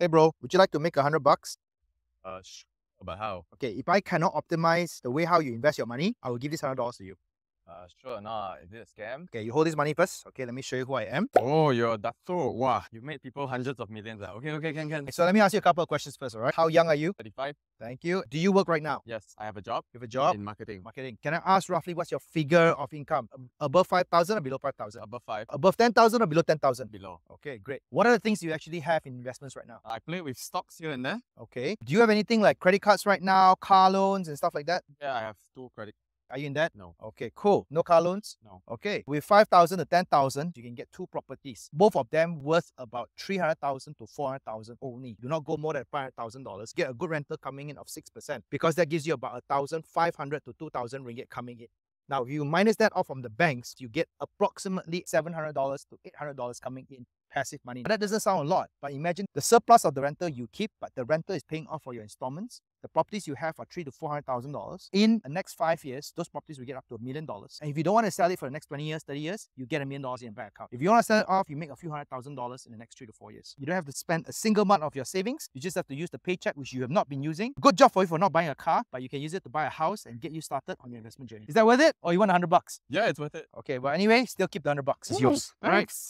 Hey bro, would you like to make a hundred bucks? Uh, sure, but how? Okay, if I cannot optimize the way how you invest your money, I will give this hundred dollars to you. Uh, sure or not? Is it a scam? Okay, you hold this money first. Okay, let me show you who I am. Oh, you're Dato. Wow, you've made people hundreds of millions. ah. Okay, okay, can, can. So let me ask you a couple of questions first, all right? How young are you? 35? Thank you. Do you work right now? Yes, I have a job You have a job? in marketing. Marketing. Can I ask roughly what's your figure of income? Above 5,000 or below 5,000? Above 5, Above 10,000 or below 10,000? below. Okay, great. What are the things you actually have in investments right now? I play with stocks here and there. Okay. Do you have anything like credit cards right now, car loans and stuff like that? Yeah, I have two credit. Are you in that? No, Okay, cool. No car loans? no. Okay. With 5,000 to 10,000, you can get two properties. Both of them worth about 300,000 to 400,000 only. Do not go more than $500,000. Get a good rental coming in of 6% because that gives you about 1,500 to 2,000 ringgit coming in. Now, if you minus that off from the banks, you get approximately $700 to $800 coming in passive money. That doesn't sound a lot, but imagine the surplus of the rental you keep, but the rental is paying off for your installments. The properties you have are three to four hundred thousand dollars. In the next five years, those properties will get up to a million dollars. And if you don't want to sell it for the next 20 years, 30 years, you get a million dollars in your bank account. If you want to sell it off, you make a few hundred thousand dollars in the next three to four years. You don't have to spend a single month of your savings. You just have to use the paycheck which you have not been using. Good job for you for not buying a car, but you can use it to buy a house and get you started on your investment journey. Is that worth it? Or you want a hundred bucks? Yeah, it's worth it. Okay, but anyway, still keep the hundred bucks. It's yours. All right. Thanks.